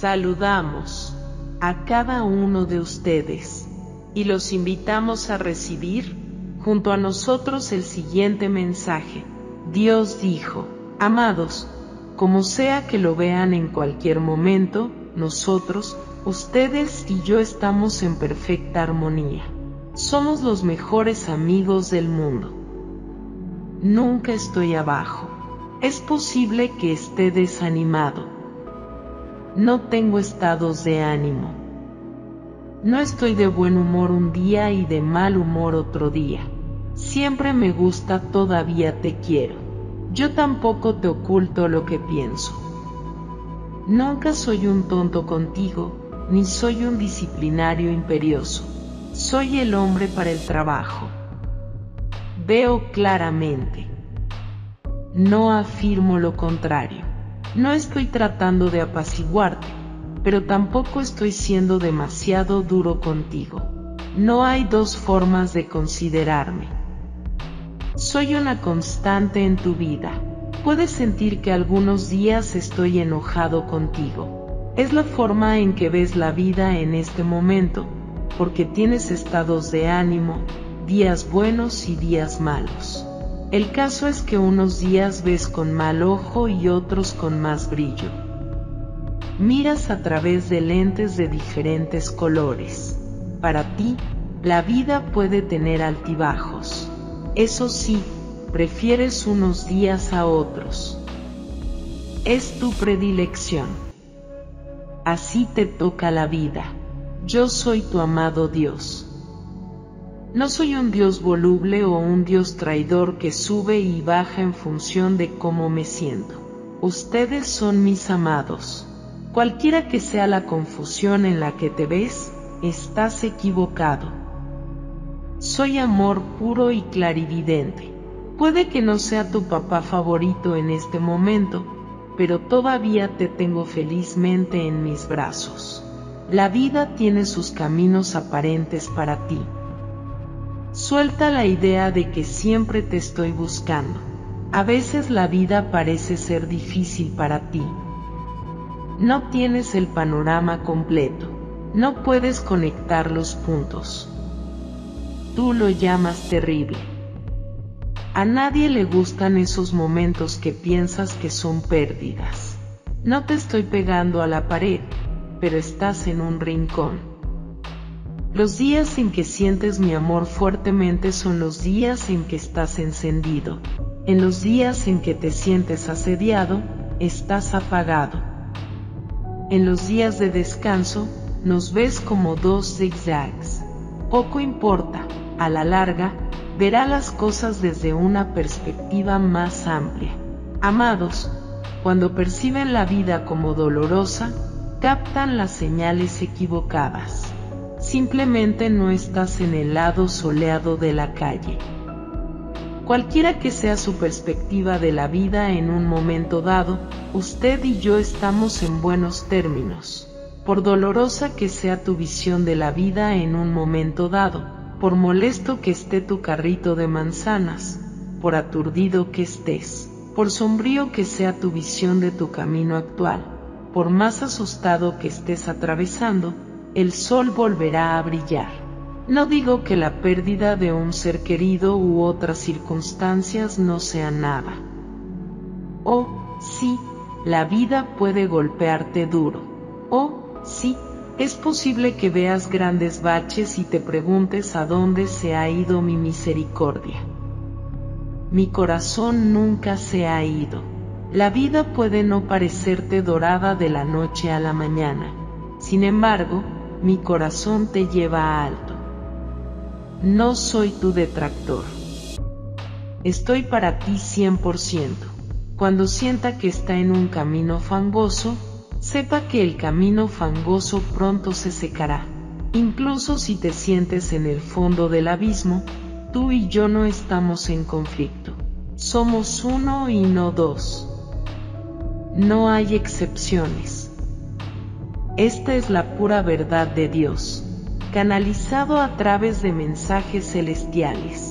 Saludamos a cada uno de ustedes y los invitamos a recibir junto a nosotros el siguiente mensaje. Dios dijo, amados, como sea que lo vean en cualquier momento, nosotros, ustedes y yo estamos en perfecta armonía. Somos los mejores amigos del mundo. Nunca estoy abajo. Es posible que esté desanimado no tengo estados de ánimo. No estoy de buen humor un día y de mal humor otro día. Siempre me gusta, todavía te quiero. Yo tampoco te oculto lo que pienso. Nunca soy un tonto contigo, ni soy un disciplinario imperioso. Soy el hombre para el trabajo. Veo claramente. No afirmo lo contrario. No estoy tratando de apaciguarte, pero tampoco estoy siendo demasiado duro contigo. No hay dos formas de considerarme. Soy una constante en tu vida. Puedes sentir que algunos días estoy enojado contigo. Es la forma en que ves la vida en este momento, porque tienes estados de ánimo, días buenos y días malos. El caso es que unos días ves con mal ojo y otros con más brillo. Miras a través de lentes de diferentes colores. Para ti, la vida puede tener altibajos. Eso sí, prefieres unos días a otros. Es tu predilección. Así te toca la vida. Yo soy tu amado Dios. No soy un Dios voluble o un Dios traidor que sube y baja en función de cómo me siento. Ustedes son mis amados. Cualquiera que sea la confusión en la que te ves, estás equivocado. Soy amor puro y clarividente. Puede que no sea tu papá favorito en este momento, pero todavía te tengo felizmente en mis brazos. La vida tiene sus caminos aparentes para ti. Suelta la idea de que siempre te estoy buscando. A veces la vida parece ser difícil para ti. No tienes el panorama completo. No puedes conectar los puntos. Tú lo llamas terrible. A nadie le gustan esos momentos que piensas que son pérdidas. No te estoy pegando a la pared, pero estás en un rincón. Los días en que sientes mi amor fuertemente son los días en que estás encendido. En los días en que te sientes asediado, estás apagado. En los días de descanso, nos ves como dos zigzags. Poco importa, a la larga, verá las cosas desde una perspectiva más amplia. Amados, cuando perciben la vida como dolorosa, captan las señales equivocadas simplemente no estás en el lado soleado de la calle. Cualquiera que sea su perspectiva de la vida en un momento dado, usted y yo estamos en buenos términos. Por dolorosa que sea tu visión de la vida en un momento dado, por molesto que esté tu carrito de manzanas, por aturdido que estés, por sombrío que sea tu visión de tu camino actual, por más asustado que estés atravesando, el sol volverá a brillar. No digo que la pérdida de un ser querido u otras circunstancias no sea nada. Oh, sí, la vida puede golpearte duro. Oh, sí, es posible que veas grandes baches y te preguntes a dónde se ha ido mi misericordia. Mi corazón nunca se ha ido. La vida puede no parecerte dorada de la noche a la mañana. Sin embargo, mi corazón te lleva alto. No soy tu detractor. Estoy para ti 100%. Cuando sienta que está en un camino fangoso, sepa que el camino fangoso pronto se secará. Incluso si te sientes en el fondo del abismo, tú y yo no estamos en conflicto. Somos uno y no dos. No hay excepciones. Esta es la pura verdad de Dios, canalizado a través de mensajes celestiales.